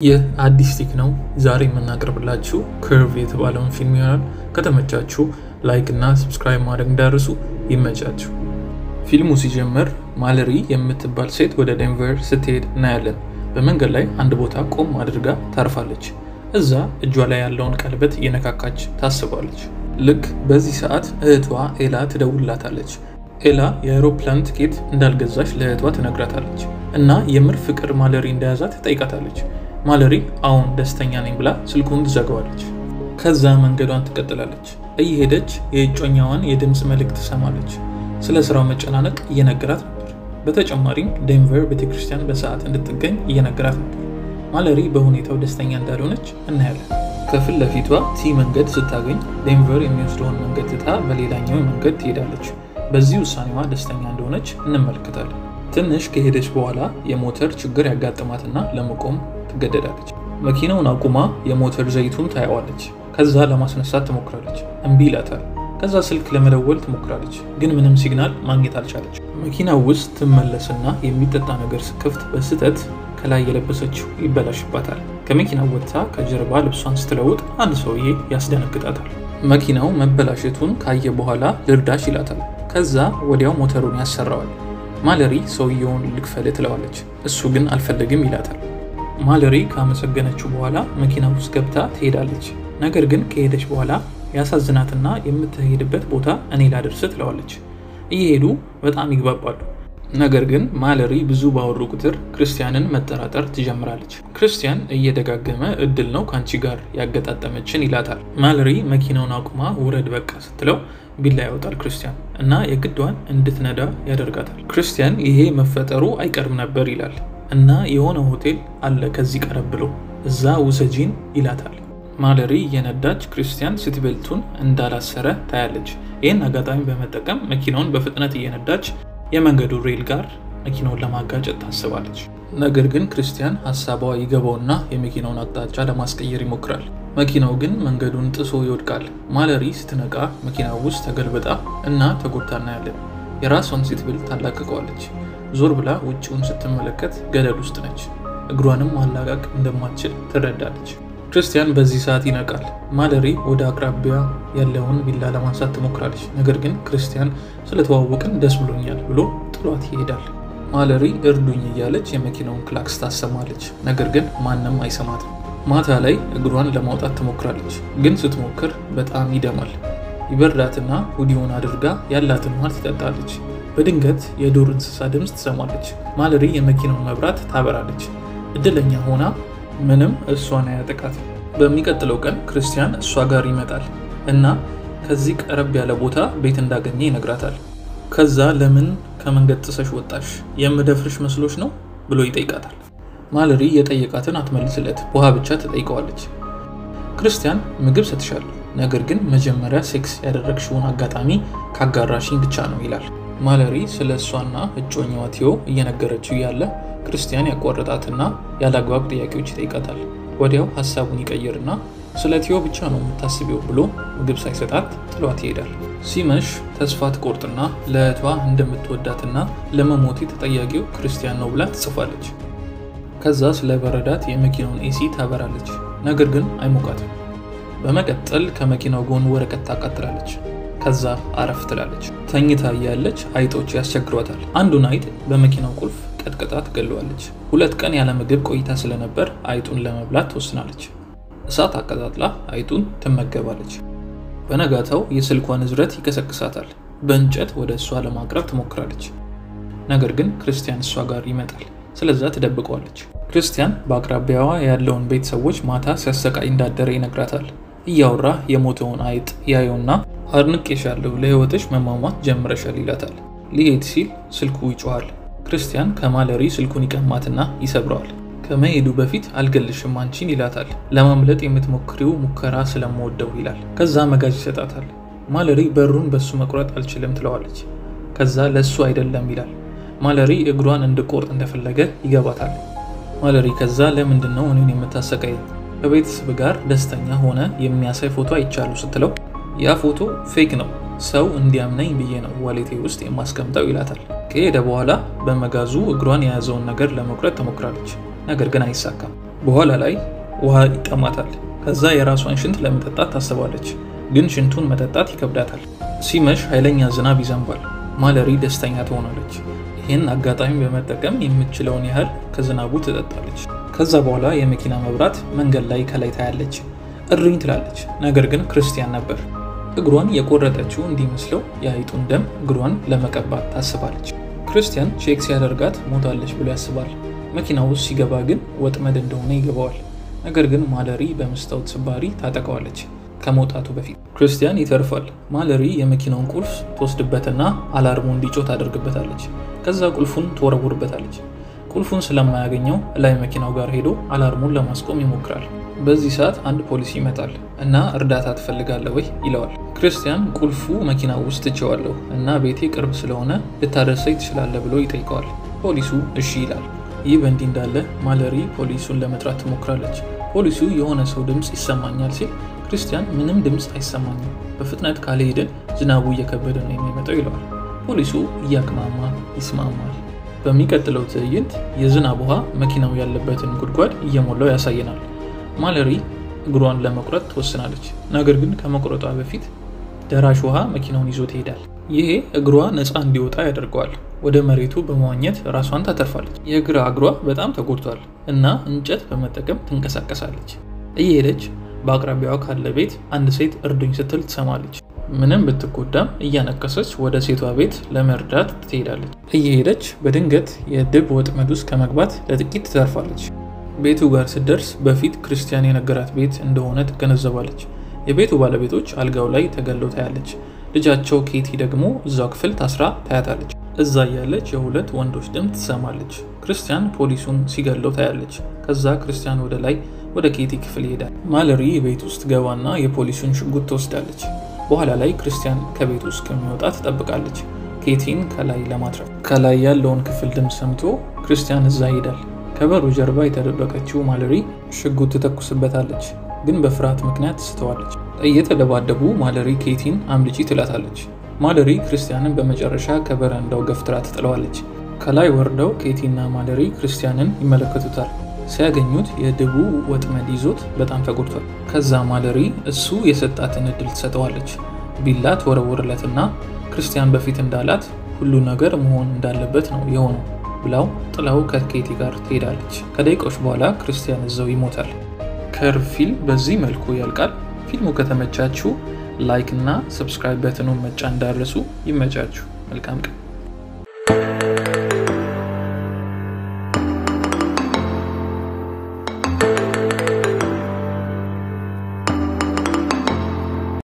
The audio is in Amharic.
ይህ አዲስ ቴክ ነው። ዛሬ የምናቀርብላችሁ Curve የተባለውን ፊልም ይሆናል። ከተመቻችሁ like እና subscribe ማድረግ እንዳትረሱ። ይመቻችሁ። ፊልሙ ሲጀምር ማለሪ የምትባል ሴት ወደ ዴንቨር ስትሄድ እናያለን። በመንገድ ላይ አንድ ቦታ ቆም አድርጋ ታርፋለች። እዛ እጇ ላይ ያለውን ቀለበት እየነካካች ታስባለች። ልክ በዚህ ሰዓት እህቷ ኤላ ትደውላታለች። ኤላ የአውሮፕላን ትኬት እንዳልገዛች ለእህቷ ትነግራታለች እና የምር ፍቅር ማለሪ እንደያዛት ትጠይቃታለች። ማለሪ አሁን ደስተኛ ነኝ ብላ ስልኩን ትዘጋዋለች። ከዛ መንገዷን ትቀጥላለች። እየሄደች የእጮኛዋን የድምፅ መልእክት ትሰማለች። ስለ ስራው መጨናነቅ እየነገራት ነበር። በተጨማሪም ዴንቨር ቤተክርስቲያን በሰዓት እንድትገኝ እየነገራት ነበር። ማለሪ በሁኔታው ደስተኛ እንዳልሆነች እናያለን። ከፊት ለፊቷ T መንገድ ስታገኝ ዴንቨር የሚወስደውን መንገድ ትታ በሌላኛው መንገድ ትሄዳለች። በዚህ ውሳኔዋ ደስተኛ እንደሆነች እንመለከታለን። ትንሽ ከሄደች በኋላ የሞተር ችግር ያጋጥማትና ለመቆም ትገደዳለች። መኪናውን አቁማ የሞተር ዘይቱን ታየዋለች። ከዛ ለማስነሳት ትሞክራለች፣ እምቢ ይላታል። ከዛ ስልክ ለመደወል ትሞክራለች፣ ግን ምንም ሲግናል ማግኘት አልቻለች። መኪናው ውስጥ ትመለስና የሚጠጣ ነገር ስከፍት በስህተት ከላይ የለበሰችው ይበላሽባታል። ከመኪናው ወጥታ ከጀርባ ልብሷን ስትለውጥ አንድ ሰውዬ ያስደነግጣታል። መኪናው መበላሸቱን ካየ በኋላ ልርዳሽ ይላታል። ከዛ ወዲያው ሞተሩን ያሰራዋል። ማለሪ ሰውየውን ልክፈል ትለዋለች። እሱ ግን አልፈልግም ይላታል። ማለሪ ካመሰገነችው በኋላ መኪና ውስጥ ገብታ ትሄዳለች። ነገር ግን ከሄደች በኋላ ያሳዝናትና የምትሄድበት ቦታ እኔ ላደርስ ትለዋለች። እየሄዱ በጣም ይግባባሉ። ነገር ግን ማለሪ ብዙ ባወሩ ቁጥር ክርስቲያንን መጠራጠር ትጀምራለች። ክርስቲያን እየደጋገመ እድል ነው ከአንቺ ጋር ያገጣጠመችን ይላታል። ማለሪ መኪናውን አቁማ ውረድ በቃ ስትለው ቢላ ያወጣል ክርስቲያን እና የግዷን እንድትነዳ ያደርጋታል። ክርስቲያን ይሄ መፈጠሩ አይቀርም ነበር ይላል እና የሆነ ሆቴል አለ ከዚህ ቀረብ ብሎ እዛ ውሰጂን ይላታል። ማለሪ እየነዳች ክርስቲያን ሲትቤልቱን እንዳላሰረ ታያለች። ይህን አጋጣሚ በመጠቀም መኪናውን በፍጥነት እየነዳች የመንገዱ ሬል ጋር መኪናውን ለማጋጨት ታስባለች። ነገር ግን ክርስቲያን ሀሳቧ ይገባውና የመኪናውን አቅጣጫ ለማስቀየር ይሞክራል። መኪናው ግን መንገዱን ጥሶ ይወድቃል። ማለሪ ስትነቃ መኪናው ውስጥ ተገልብጣ እና ተጎድታ እናያለን። የራሷን seatbelt ታላቅቀዋለች። ዞር ብላ ውጭውን ስትመለከት ገደል ውስጥ ነች። እግሯንም ማላቀቅ እንደማትችል ትረዳለች። ክርስቲያን በዚህ ሰዓት ይነቃል። ማለሪ ወደ አቅራቢያ ያለውን ቢላ ለማንሳት ትሞክራለች። ነገር ግን ክርስቲያን ስለተዋወቅን ደስ ብሎኛል ብሎ ጥሏት ይሄዳል። ማለሪ እርዱኝ እያለች የመኪናውን ክላክስ ታሰማለች። ነገር ግን ማንም አይሰማትም። ማታ ላይ እግሯን ለማውጣት ትሞክራለች። ግን ስትሞክር በጣም ይደማል። ይበርዳትና ሁዲውን አድርጋ ያላትን ውሃ ትጠጣለች። በድንገት የዱር እንስሳ ድምፅ ትሰማለች። ማለሪ የመኪናውን መብራት ታበራለች። እድለኛ ሆና ምንም እሷን አያጠቃት። በሚቀጥለው ቀን ክርስቲያን እሷ ጋር ይመጣል እና ከዚህ ቀረብ ያለ ቦታ ቤት እንዳገኘ ይነግራታል። ከዛ ለምን ከመንገድ ጥሰሽ ወጣሽ? የምደፍርሽ መስሎች ነው ብሎ ይጠይቃታል። ማለሪ የጠየቃትን አትመልስለት፣ ውሃ ብቻ ትጠይቀዋለች። ክርስቲያን ምግብ ሰጥሻለሁ፣ ነገር ግን መጀመሪያ ሴክስ ያደረግሽውን አጋጣሚ ካጋራሽኝ ብቻ ነው ይላል። ማለሪ ስለ እሷና እጮኛዋ ቲዮ እየነገረችው ያለ ክርስቲያን ያቋረጣትና ያለ አግባብ ጥያቄዎች ይጠይቃታል። ወዲያው ሀሳቡን ይቀይርና ስለ ቲዮ ብቻ ነው የምታስቢው ብሎ ምግብ ሳይሰጣት ጥሏት ይሄዳል። ሲመሽ ተስፋ ትቆርጥና ለእህቷ እንደምትወዳትና ለመሞቴ ተጠያቂው ክርስቲያን ነው ብላ ትጽፋለች። ከዛ ስለ በረዳት የመኪናውን ኤሲ ታበራለች፣ ነገር ግን አይሞቃትም። በመቀጠል ከመኪናው ጎን ወረቀት ታቃጥላለች። ከዛ አረፍ ትላለች። ተኝታ እያለች አይጦች ያስቸግሯታል። አንዱን አይጥ በመኪናው ቁልፍ ቀጥቅጣ ትገለዋለች። ሁለት ቀን ያለ ምግብ ቆይታ ስለነበር አይጡን ለመብላት ትወስናለች። እሳት አቀጣጥላ አይጡን ትመገባለች። በነጋታው የስልኳ ንዝረት ይቀሰቅሳታል። በእንጨት ወደ እሷ ለማቅረብ ትሞክራለች። ነገር ግን ክርስቲያን እሷ ጋር ይመጣል። ስለዛ ትደብቀዋለች። ክርስቲያን በአቅራቢያዋ ያለውን ቤተሰቦች ማታ ሲያሰቃይ እንዳደረ ይነግራታል። እያወራ የሞተውን አይጥ ያየውና አድንቄሻለሁ፣ ለህይወትሽ መሟሟት ጀምረሻል ይላታል። ሊሄድ ሲል ስልኩ ይጮኋል። ክርስቲያን ከማለሪ ስልኩን ይቀማትና ይሰብረዋል። ከመሄዱ በፊት አልገልሽም አንቺን ይላታል። ለማምለጥ የምትሞክሪው ሙከራ ስለምወደው ይላል። ከዛ መጋዝ ይሰጣታል። ማለሪ በሩን በሱ መቁረጥ አልችልም ትለዋለች። ከዛ ለሱ አይደለም ይላል። ማለሪ እግሯን እንድቆርጥ እንደፈለገ ይገባታል። ማለሪ ከዛ ለምንድን ነው እኔን የምታሰቃይ? ከቤተሰብ ጋር ደስተኛ ሆነ የሚያሳይ ፎቶ አይቻሉ ስትለው ያ ፎቶ ፌክ ነው ሰው እንዲያምነኝ ብዬ ነው ዋሌቴ ውስጥ የማስቀምጠው ይላታል። ከሄደ በኋላ በመጋዙ እግሯን የያዘውን ነገር ለመቁረጥ ትሞክራለች። ነገር ግን አይሳካም። በኋላ ላይ ውሃ ይጠማታል። ከዛ የራሷን ሽንት ለመጠጣት ታስባለች፣ ግን ሽንቱን መጠጣት ይከብዳታል። ሲመሽ ኃይለኛ ዝናብ ይዘንባል። ማለሪ ደስተኛ ትሆናለች። ይህን አጋጣሚ በመጠቀም የምትችለውን ያህል ከዝናቡ ትጠጣለች። ከዛ በኋላ የመኪና መብራት መንገድ ላይ ከላይ ታያለች። እሪኝ ትላለች። ነገር ግን ክርስቲያን ነበር። እግሯን የቆረጠችው እንዲመስለው የአይጡን ደም እግሯን ለመቀባት ታስባለች። ክርስቲያን check ሲያደርጋት ሞታለች ብሎ ያስባል። መኪና ውስጥ ሲገባ ግን ወጥመድ እንደሆነ ይገባዋል። ነገር ግን ማለሪ በመስታወት ስባሪ ታጠቃዋለች ከመውጣቱ በፊት። ክርስቲያን ይተርፋል። ማለሪ የመኪናውን ቁልፍ ትወስድበትና alarm ኡ እንዲጮህ ታደርግበታለች። ከዛ ቁልፉን ትወረውርበታለች። ቁልፉን ስለማያገኘው ላይ መኪናው ጋር ሄዶ alarm ኡን ለማስቆም ይሞክራል። በዚህ ሰዓት አንድ ፖሊስ ይመጣል እና እርዳታ ትፈልጋለህ ወይ ይለዋል። ክርስቲያን ቁልፉ መኪና ውስጥ ትቼዋለሁ እና ቤቴ ቅርብ ስለሆነ ልታደርሰኝ ትችላለህ ብሎ ይጠይቀዋል። ፖሊሱ እሺ ይላል። ይህ በእንዲህ እንዳለ ማለሪ ፖሊሱን ለመጥራት ትሞክራለች። ፖሊሱ የሆነ ሰው ድምፅ ይሰማኛል ሲል ክርስቲያን ምንም ድምፅ አይሰማኝም፣ በፍጥነት ካልሄድን ዝናቡ እየከበደ ነው የሚመጣው ይለዋል። ፖሊሱ እያቅማማ ይስማማል። በሚቀጥለው ትዕይንት የዝናብ ውሃ መኪናው ያለበትን ጉድጓድ እየሞላው ያሳየናል። ማለሪ እግሯን ለመቁረጥ ትወስናለች። ነገር ግን ከመቁረጧ በፊት ደራሽ ውሃ መኪናውን ይዞ ይሄዳል። ይሄ እግሯ ነፃ እንዲወጣ ያደርገዋል። ወደ መሬቱ በመዋኘት ራሷን ታተርፋለች። የግራ እግሯ በጣም ተጎድቷል እና እንጨት በመጠቀም ትንቀሳቀሳለች። እየሄደች በአቅራቢያዋ ካለ ቤት አንድ ሴት እርዱኝ ስትል ትሰማለች። ምንም ብትጎዳም እያነከሰች ወደ ሴቷ ቤት ለመርዳት ትሄዳለች። እየሄደች በድንገት የድብ ወጥመድ ውስጥ ከመግባት ለጥቂት ትተርፋለች። ቤቱ ጋር ስትደርስ በፊት ክርስቲያን የነገራት ቤት እንደሆነ ትገነዘባለች። የቤቱ ባለቤቶች አልጋው ላይ ተገለው ታያለች። ልጃቸው ኬቲ ደግሞ እዛው ክፍል ታስራ ታያታለች። እዛ እያለች የሁለት ወንዶች ድምፅ ትሰማለች። ክርስቲያን ፖሊሱን ሲገለው ታያለች። ከዛ ክርስቲያን ወደ ላይ ወደ ኬቲ ክፍል ይሄዳል። ማለሪ ቤት ውስጥ ገባና የፖሊሱን ሽጉጥ ትወስዳለች። በኋላ ላይ ክርስቲያን ከቤት ውስጥ ከሚወጣ ትጠብቃለች፣ ኬቲን ከላይ ለማትረፍ። ከላይ ያለውን ክፍል ድምፅ ሰምቶ ክርስቲያን እዛ ይሄዳል። ከበሩ ጀርባ የተደበቀችው ማለሪ ሽጉጥ ትተኩስበታለች፣ ግን በፍርሃት ምክንያት ትስተዋለች። እየተደባደቡ ማለሪ ኬቲን አምልጪ ትላታለች። ማለሪ ክርስቲያንን በመጨረሻ ከበረንዳው ገፍትራ ትጥለዋለች። ከላይ ወርደው ኬቲና ማለሪ ክርስቲያንን ይመለከቱታል። ሲያገኙት የድቡ ወጥመድ ይዞት በጣም ተጎድቷል። ከዛ ማለሪ እሱ የሰጣትን እድል ትሰጠዋለች። ቢላ ትወረውርለትና ክርስቲያን በፊት እንዳላት ሁሉ ነገር መሆን እንዳለበት ነው የሆነው ብላው ጥላው ከኬቲ ጋር ትሄዳለች። ከደቂቃዎች በኋላ ክርስቲያን እዛው ይሞታል። Curve ፊልም በዚህ መልኩ ያልቃል። ፊልሙ ከተመቻችሁ like እና subscribe button ኡን መጫን እንዳትረሱ። ይመቻችሁ። መልካም ቀን